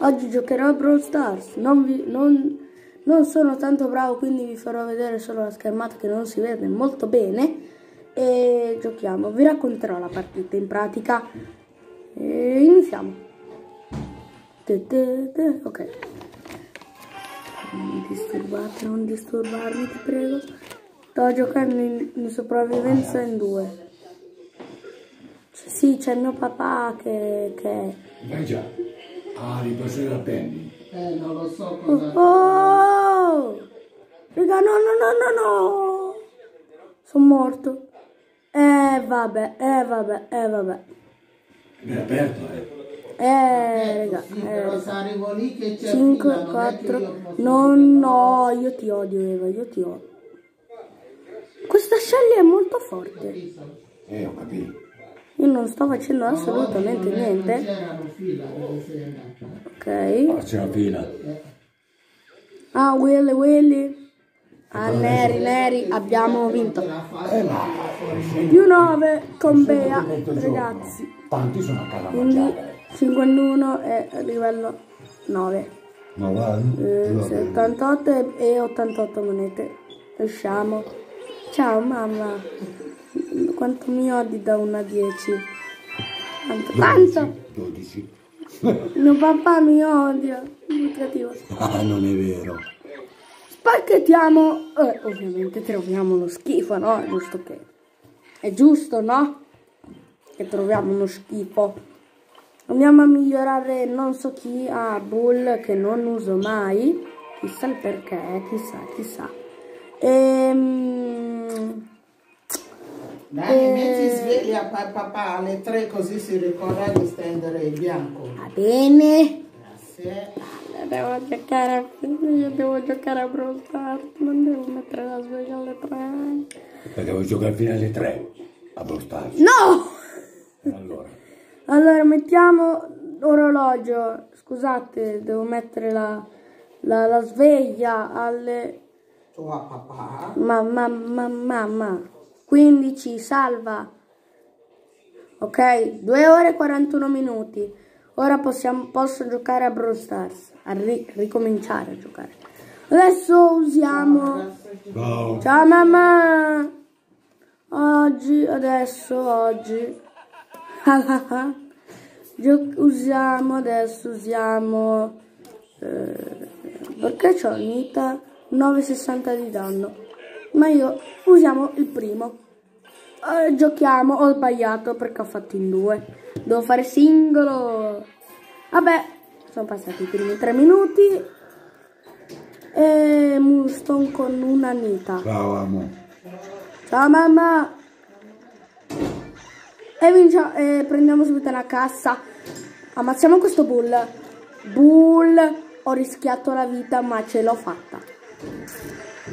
Oggi giocherò a Brawl Stars. Non, vi, non, non sono tanto bravo, quindi vi farò vedere solo la schermata che non si vede molto bene. E giochiamo. Vi racconterò la partita in pratica. E iniziamo. Ok. Non disturbate, non disturbarmi, ti prego. Sto giocando in, in sopravvivenza in due. Sì, c'è mio papà che... che... Vai già. Ah, ripasserà a Penny. Eh, non lo so cosa... Oh! Raga, no, no, no, no, no! Sono morto. Eh, vabbè, eh, vabbè, eh, vabbè. È aperto, eh. Eh, raga, Sì, eh, però se arrivo lì che c'è 5, fila, non è che 4, io posso no, no, io ti odio Eva, io ti odio. Questa Shelly è molto forte. Eh, ho capito. Io non sto facendo assolutamente niente. Ok. C'è la fila. Ah, Willy, Willy. Ah, Neri, Neri, abbiamo vinto. Fase Più 9 con Bea, ragazzi. Tanti sono a casa Quindi mangiare. 51 è livello 9. Ma va? Eh, 78 e- e 88 monete. Riusciamo. Ciao mamma. Quanto mi odi da 1 a 10? Quanto? Quanto? 12. Mio papà mi odia. Molto cattivo. Ah, non è vero. Spacchettiamo. Eh, ovviamente troviamo uno schifo, no? È giusto che. È giusto, no? Che troviamo uno schifo. Andiamo a migliorare non so chi a Bull che non uso mai. Chissà il perché, chissà, chissà. Ehm. Dai, metti sveglia pa- papà alle tre così si ricorda di stendere il bianco. Va bene. Grazie. Devo giocare a. Io devo giocare a Brawl. Non devo mettere la sveglia alle 3. Perché vuoi giocare fino alle 3 a Brawl. No! Allora. Allora, mettiamo orologio. Scusate, devo mettere la, la, la sveglia alle... Tua papà. Mamma, mamma, mamma. 15, salva. Ok, 2 ore e 41 minuti. Ora possiamo, posso giocare a Brawl Stars. A ri- ricominciare a giocare. Adesso usiamo... Ciao. Ciao mamma! Oggi, adesso, oggi. Usiamo, adesso usiamo. eh, perché c'ho unita 960 di danno. Ma io usiamo il primo. Eh, giochiamo, ho sbagliato perché ho fatto in due. Devo fare singolo. Vabbè, sono passati i primi tre minuti. E Moonstone con una nita. Ciao, amo. Ciao mamma! E vinciamo, e prendiamo subito la cassa. Ammazziamo questo bull. Bull, ho rischiato la vita ma ce l'ho fatta.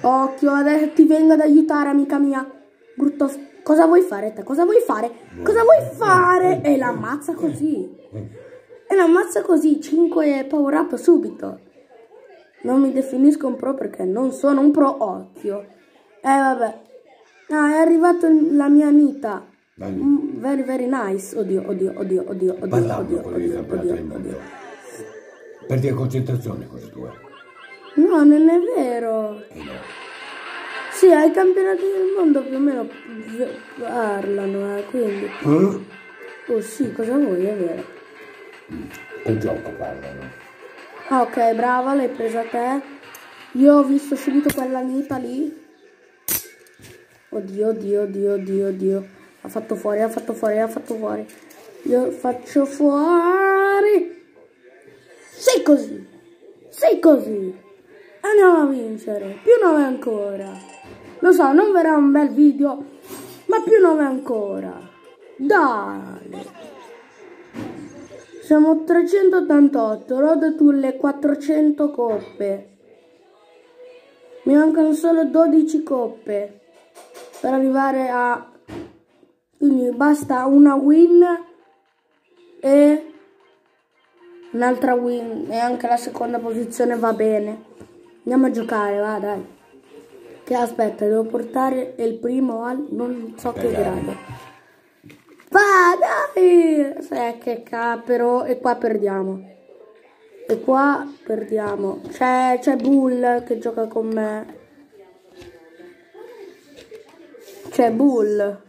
Occhio, adesso ti vengo ad aiutare amica mia. Brutto... Cosa vuoi fare te? Cosa vuoi fare? Cosa vuoi fare? E l'ammazza così. E l'ammazza così. 5 power up subito. Non mi definisco un pro perché non sono un pro occhio. Eh vabbè. Ah, è arrivata la mia Anita. Mm, very very nice. Oddio, oddio, oddio, oddio, oddio, Parlando oddio, con i oddio, del mondo. oddio. Perdi la concentrazione questi due. No, non è vero. Eh no. Sì, ai campionati del mondo più o meno parlano, eh, quindi. Eh? Oh sì, cosa vuoi, è vero. Che gioco parlano? Ah, ok, brava, l'hai presa te. Io ho visto subito quella Anita lì. Oddio, oddio, oddio, oddio, oddio. Ha fatto fuori, ha fatto fuori, ha fatto fuori. Io faccio fuori. Sei così. Sei così. Andiamo a vincere. Più 9 ancora. Lo so, non verrà un bel video, ma più 9 ancora. Dai. Siamo 388, road to le 400 coppe. Mi mancano solo 12 coppe per arrivare a... Quindi basta una win e un'altra win e anche la seconda posizione va bene. Andiamo a giocare, va dai. Che aspetta, devo portare il primo al non so che Speriamo. grado. Va dai! Sai che capero e qua perdiamo. E qua perdiamo. C'è, c'è Bull che gioca con me. C'è Bull.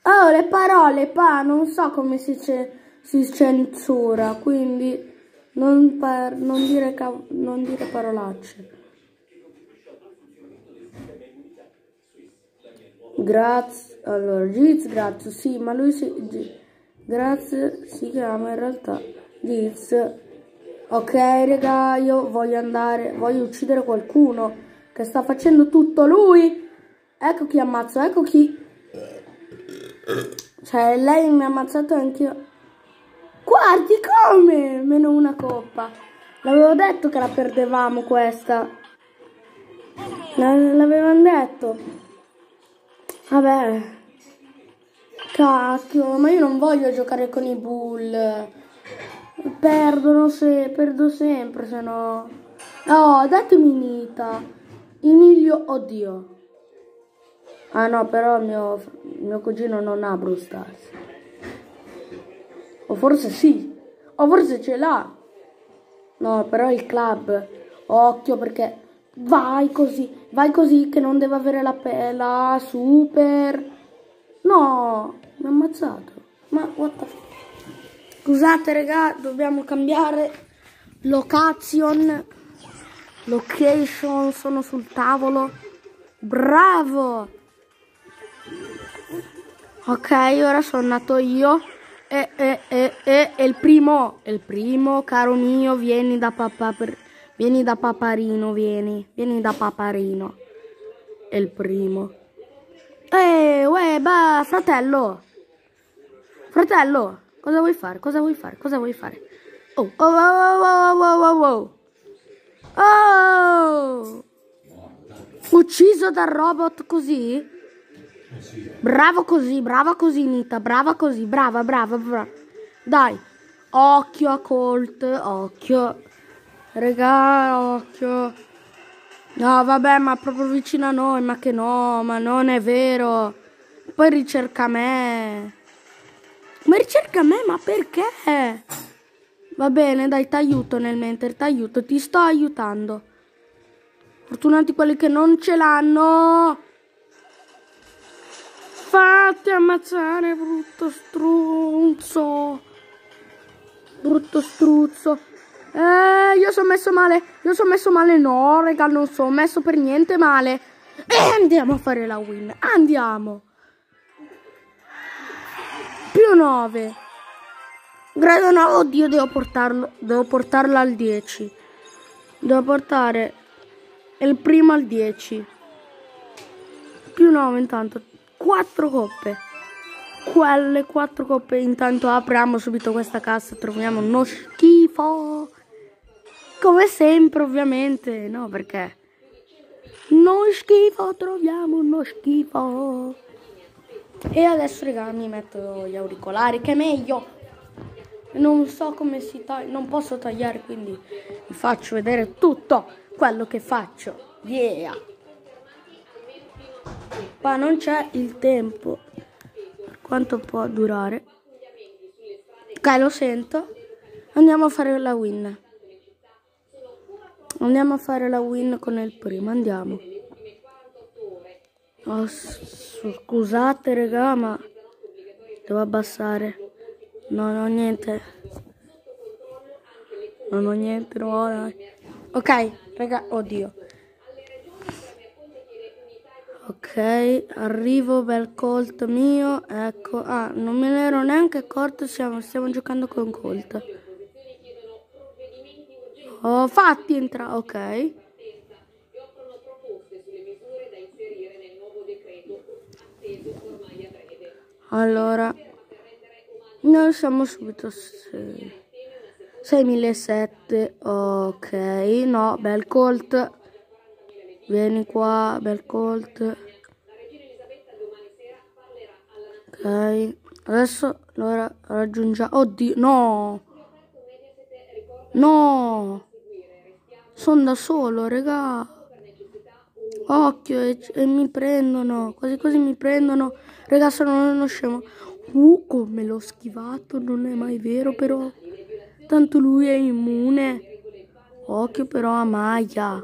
Oh, le parole, pa, non so come si, si censura, quindi non, par- non dire, non dire parolacce. Grazie, allora, Giz, grazie, sì, ma lui si, Gi- grazie si chiama in realtà Giz. Ok, raga, io voglio andare, voglio uccidere qualcuno che sta facendo tutto lui. Ecco chi ammazzo, ecco chi. Cioè, lei mi ha ammazzato anch'io. Guardi come! Meno una coppa. L'avevo detto che la perdevamo questa. L'avevano detto. Vabbè. Cacchio, ma io non voglio giocare con i bull. Perdono se, perdo sempre, se no. Oh, datemi Nita. Emilio, oddio. Ah no, però mio, mio cugino non ha Brawl Stars. O forse sì. O forse ce l'ha. No, però il club. Occhio perché vai così. Vai così che non deve avere la pela. Super. No, mi ha ammazzato. Ma what the fuck? Scusate raga, dobbiamo cambiare location. Location, sono sul tavolo. Bravo! Ok, ora sono nato io. E, e, e, e, e il primo, il primo, caro mio, vieni da papà, per- vieni da paparino, vieni, vieni da paparino. È il primo. Eh, uè, bah, fratello. Fratello, cosa vuoi fare? Cosa vuoi fare? Cosa vuoi fare? Oh, oh, oh, oh, oh, oh, oh, oh. Oh! Ucciso dal robot così? Bravo così, brava così, Nita, brava così, brava, brava, brava. Dai, occhio a Colt, occhio. Regà, occhio. No, vabbè, ma proprio vicino a noi, ma che no, ma non è vero. Poi ricerca me. Ma ricerca me, ma perché? Va bene, dai, ti aiuto nel mentre, ti aiuto, ti sto aiutando. Fortunati quelli che non ce l'hanno. Fatti ammazzare, brutto struzzo. Brutto struzzo. Eh, io sono messo male. Io sono messo male. No, raga, non sono messo per niente male. E andiamo a fare la win. Andiamo. Più 9. Grado 9. Oddio, devo portarlo. Devo portarlo al 10. Devo portare il primo al 10. Più 9 intanto. 4 coppe. Quelle 4 coppe. Intanto apriamo subito questa cassa. Troviamo uno schifo. Come sempre, ovviamente. No, perché? No schifo, troviamo uno schifo. E adesso, raga, mi metto gli auricolari, che è meglio. Non so come si taglia, non posso tagliare, quindi vi faccio vedere tutto quello che faccio. Yeah! Ma non c'è il tempo. Quanto può durare? Ok, lo sento. Andiamo a fare la win. Andiamo a fare la win con il primo, andiamo. Oh, scusate raga, ma devo abbassare. Non ho niente. Non ho niente, no, dai. Ok, raga, oddio. Arrivo, bel Colt mio, ecco. Ah, non me ne ero neanche accorto, stiamo, stiamo giocando con Colt. Ho fatti entrare, ok. Allora, noi siamo subito 6007, ok, no, bel Colt. Vieni qua, bel Colt. Ok, adesso allora raggiungiamo. Oddio, no! No! Sono da solo, regà. Occhio, e, e mi prendono. Quasi quasi mi prendono. Regà, sono uno scemo. Uh, come l'ho schivato, non è mai vero, però. Tanto lui è immune. Occhio però a Maya.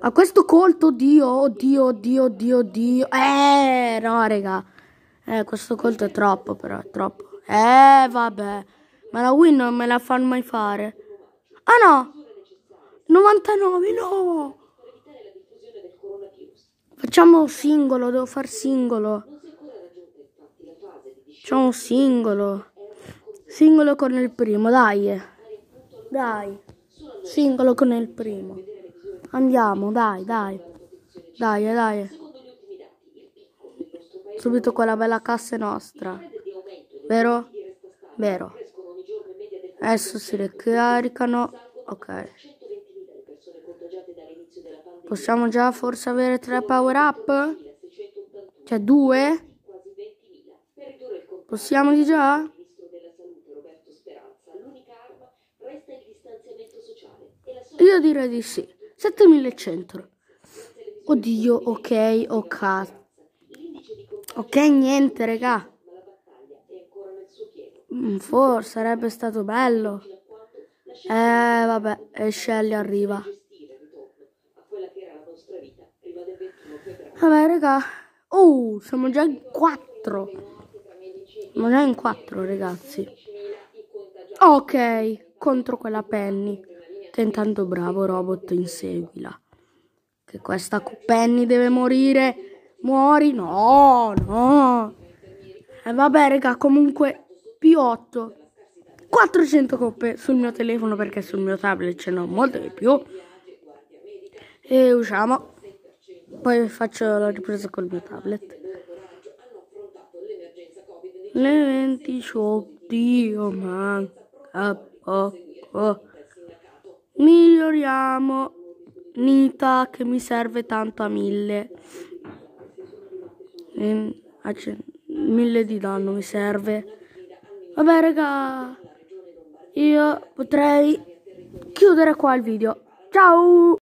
A questo colto, oddio, oddio, oddio, oddio, oddio. Eh, no, raga. Eh, questo colto è troppo, però, è troppo. Eh, vabbè. Ma la win non me la fanno mai fare. Ah, no. 99, no. Facciamo singolo, devo far singolo. Facciamo singolo. Singolo con il primo, dai. Dai. Singolo con il primo. Andiamo, dai, dai. Dai, dai. Subito quella bella cassa nostra. Vero? Vero. Adesso si ricaricano. Ok. Possiamo già forse avere tre power up? Cioè due? Possiamo di già? Io direi di sì. 7100. Oddio, ok, ok. Ok, niente, regà. Mm, forse sarebbe stato bello. Eh, vabbè, e Shelly arriva. Vabbè, raga. Oh, siamo già in quattro. Siamo già in quattro, ragazzi. Ok, contro quella Penny. Tentando bravo robot, inseguila. Che questa Penny deve morire. Muori? No, no. E eh, vabbè, raga, comunque più 8. 400 coppe sul mio telefono perché sul mio tablet ce n'ho molte di più. E usciamo. Poi faccio la ripresa col mio tablet. Le 20 oddio, manca poco. Miglioriamo. Nita che mi serve tanto a mille. Mille di danno mi serve. Vabbè raga, io potrei chiudere qua il video. Ciao!